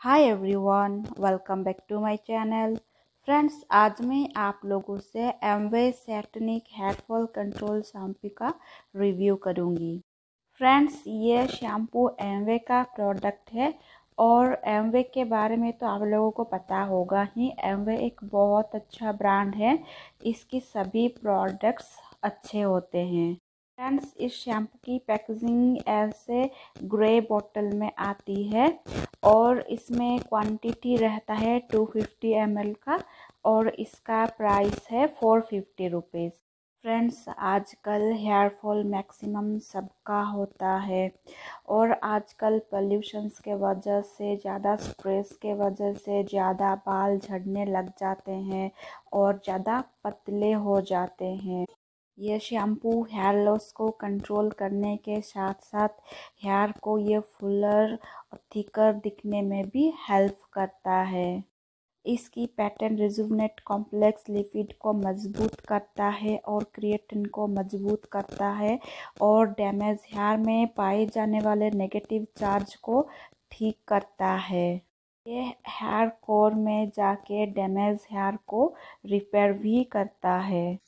Hi everyone welcome back to my channel friends आज मैं आप लोगों से Amway Satinique hair fall control shampoo का रिव्यू करूँगी। फ्रेंड्स ये शैम्पू एमवे का प्रोडक्ट है और एमवे के बारे में तो आप लोगों को पता होगा ही एमवे एक बहुत अच्छा ब्रांड है। इसकी सभी प्रोडक्ट्स अच्छे होते हैं। फ्रेंड्स इस शैम्पू की पैकेजिंग ऐसे ग्रे बॉटल में आती है। और इसमें क्वांटिटी रहता है टू फिफ्टी एमएल का और इसका प्राइस है फोर फिफ्टी रुपीज़ फ्रेंड्स आजकल हेयर फॉल मैक्सिमम सबका होता है और आजकल पोल्यूशंस के वजह से, ज़्यादा स्ट्रेस के वजह से ज़्यादा बाल झड़ने लग जाते हैं और ज़्यादा पतले हो जाते हैं। ये शैम्पू हेयर लॉस को कंट्रोल करने के साथ साथ हेयर को ये फुलर और थिकर दिखने में भी हेल्प करता है। इसकी पैटर्न रिजुवनेट कॉम्प्लेक्स लिपिड को मज़बूत करता है और क्रिएटिन को मज़बूत करता है और डैमेज हेयर में पाए जाने वाले नेगेटिव चार्ज को ठीक करता है। ये हेयर कोर में जाके डैमेज हेयर को रिपेयर भी करता है।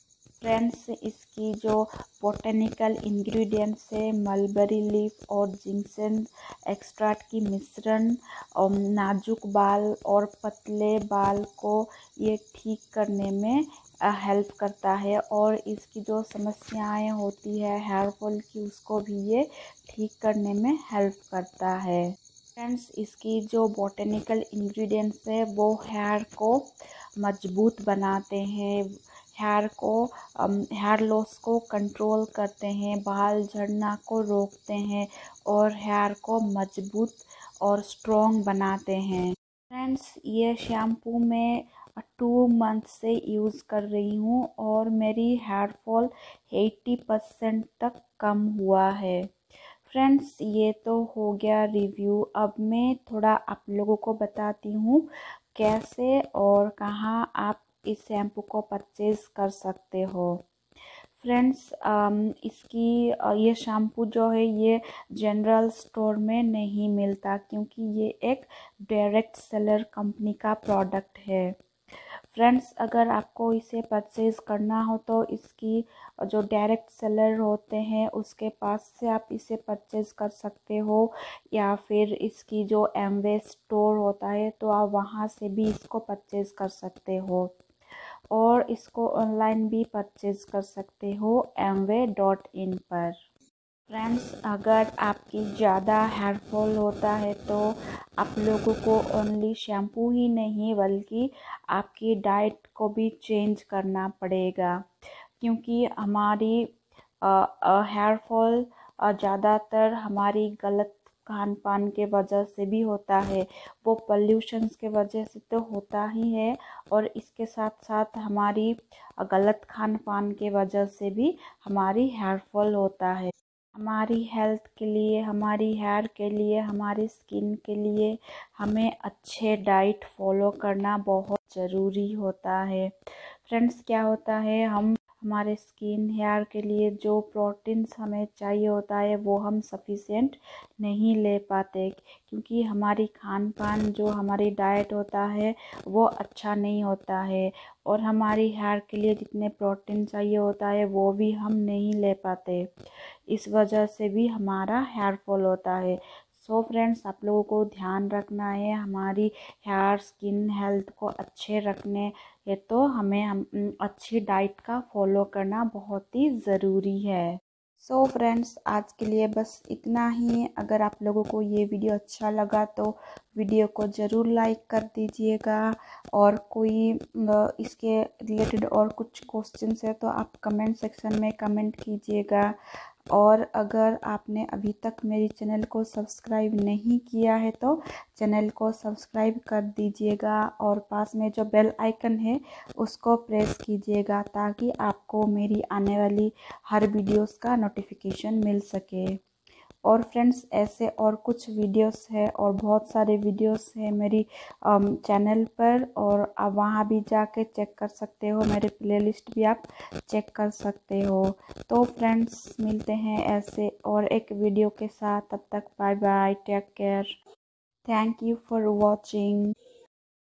फ्रेंड्स, इसकी जो बोटेनिकल इंग्रेडिएंट्स है मलबरी लीफ और जिंसन एक्सट्रैक्ट की मिश्रण, और नाजुक बाल और पतले बाल को ये ठीक करने में हेल्प करता है। और इसकी जो समस्याएँ होती है हेयर फॉल की, उसको भी ये ठीक करने में हेल्प करता है। फ्रेंड्स, इसकी जो बोटेनिकल इंग्रेडिएंट्स है, वो हेयर को मज़बूत बनाते हैं। हेयर को हेयर लॉस को कंट्रोल करते हैं, बाल झड़ना को रोकते हैं और हेयर को मज़बूत और स्ट्रॉन्ग बनाते हैं। फ्रेंड्स ये शैम्पू मैं टू मंथ से यूज़ कर रही हूँ और मेरी हेयर फॉल एट्टी परसेंट तक कम हुआ है। फ्रेंड्स ये तो हो गया रिव्यू अब मैं थोड़ा आप लोगों को बताती हूँ कैसे और कहाँ आप इस शैम्पू को परचेज़ कर सकते हो। फ्रेंड्स इसकी ये शैम्पू जो है, ये जनरल स्टोर में नहीं मिलता क्योंकि ये एक डायरेक्ट सेलर कंपनी का प्रोडक्ट है। फ्रेंड्स, अगर आपको इसे परचेज़ करना हो तो इसकी जो डायरेक्ट सेलर होते हैं, उसके पास से आप इसे परचेज़ कर सकते हो। या फिर इसकी जो एमवे स्टोर होता है तो आप वहाँ से भी इसको परचेज़ कर सकते हो। और इसको ऑनलाइन भी परचेज़ कर सकते हो एम वे डॉट इन पर। फ्रेंड्स अगर आपकी ज़्यादा हेयर फॉल होता है तो आप लोगों को ओनली शैम्पू ही नहीं, बल्कि आपकी डाइट को भी चेंज करना पड़ेगा। क्योंकि हमारी हेयर फॉल ज़्यादातर हमारी गलत खान पान के वजह से भी होता है। वो पल्यूशंस के वजह से तो होता ही है और इसके साथ साथ हमारी गलत खान पान के वजह से भी हमारी हेयर फॉल होता है। हमारी हेल्थ के लिए, हमारी हेयर के लिए, हमारी स्किन के लिए हमें अच्छे डाइट फॉलो करना बहुत ज़रूरी होता है। फ्रेंड्स क्या होता है? हम हमारे स्किन हेयर के लिए जो प्रोटीन्स हमें चाहिए होता है, वो हम सफिशेंट नहीं ले पाते। क्योंकि हमारी खान पान जो हमारी डाइट होता है, वो अच्छा नहीं होता है। और हमारी हेयर के लिए जितने प्रोटीन चाहिए होता है, वो भी हम नहीं ले पाते। इस वजह से भी हमारा हेयर फॉल होता है। सो फ्रेंड्स आप लोगों को ध्यान रखना है, हमारी हेयर स्किन हेल्थ को अच्छे रखने ये तो हमें हम अच्छी डाइट का फॉलो करना बहुत ही ज़रूरी है। सो so फ्रेंड्स आज के लिए बस इतना ही। अगर आप लोगों को ये वीडियो अच्छा लगा तो वीडियो को ज़रूर लाइक कर दीजिएगा। और कोई इसके रिलेटेड और कुछ क्वेश्चन है तो आप कमेंट सेक्शन में कमेंट कीजिएगा। और अगर आपने अभी तक मेरी चैनल को सब्सक्राइब नहीं किया है तो चैनल को सब्सक्राइब कर दीजिएगा और पास में जो बेल आइकन है उसको प्रेस कीजिएगा ताकि आपको मेरी आने वाली हर वीडियोस का नोटिफिकेशन मिल सके। और फ्रेंड्स ऐसे और कुछ वीडियोस है और बहुत सारे वीडियोस है मेरी चैनल पर और आप वहाँ भी जाके चेक कर सकते हो, मेरे प्लेलिस्ट भी आप चेक कर सकते हो तो फ्रेंड्स मिलते हैं ऐसे और एक वीडियो के साथ, तब तक bye bye take care thank you for watching.